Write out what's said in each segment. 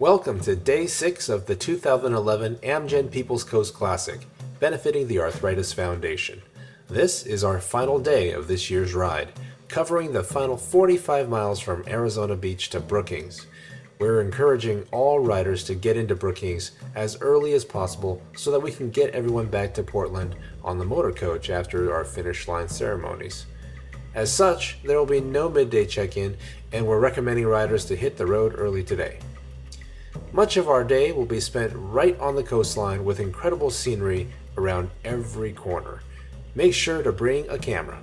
Welcome to day six of the 2011 Amgen People's Coast Classic, benefiting the Arthritis Foundation. This is our final day of this year's ride, covering the final 45 miles from Arizona Beach to Brookings. We're encouraging all riders to get into Brookings as early as possible so that we can get everyone back to Portland on the motor coach after our finish line ceremonies. As such, there will be no midday check in, and we're recommending riders to hit the road early today. Much of our day will be spent right on the coastline with incredible scenery around every corner. Make sure to bring a camera.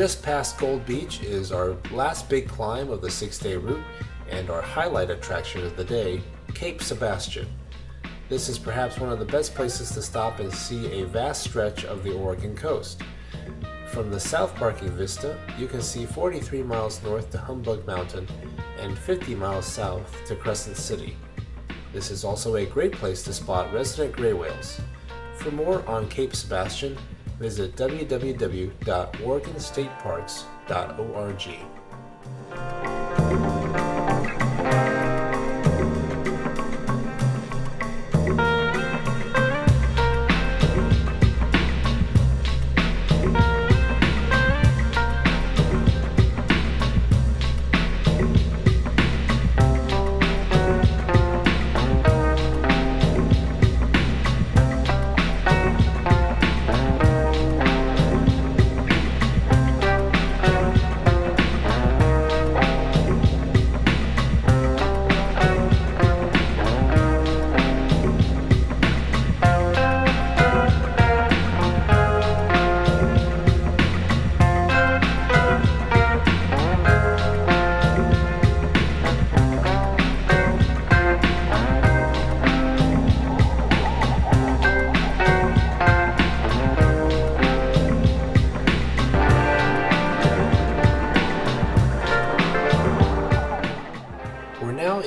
Just past Gold Beach is our last big climb of the six day route and our highlight attraction of the day, Cape Sebastian. This is perhaps one of the best places to stop and see a vast stretch of the Oregon coast. From the south parking vista, you can see 43 miles north to Humbug Mountain and 50 miles south to Crescent City. This is also a great place to spot resident gray whales. For more on Cape Sebastian, visit www.oregonstateparks.org.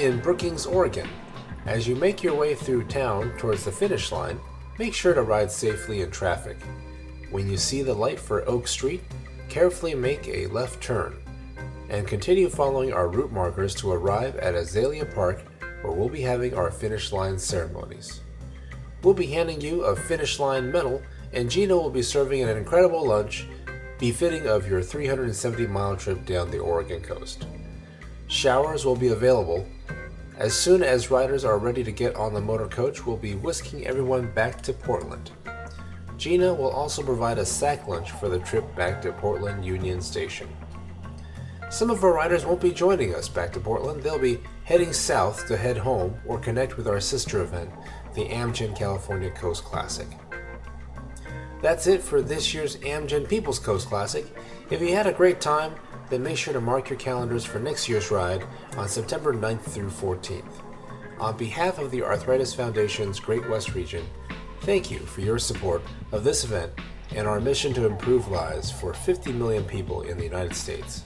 in Brookings, Oregon. As you make your way through town towards the finish line, make sure to ride safely in traffic. When you see the light for Oak Street, carefully make a left turn and continue following our route markers to arrive at Azalea Park where we'll be having our finish line ceremonies. We'll be handing you a finish line medal and Gina will be serving an incredible lunch befitting of your 370 mile trip down the Oregon coast. Showers will be available. As soon as riders are ready to get on the motor coach, we'll be whisking everyone back to Portland. Gina will also provide a sack lunch for the trip back to Portland Union Station. Some of our riders won't be joining us back to Portland. They'll be heading south to head home or connect with our sister event, the Amgen California Coast Classic. That's it for this year's Amgen People's Coast Classic. If you had a great time, then make sure to mark your calendars for next year's ride on September 9th through 14th. On behalf of the Arthritis Foundation's Great West region, thank you for your support of this event and our mission to improve lives for 50 million people in the United States.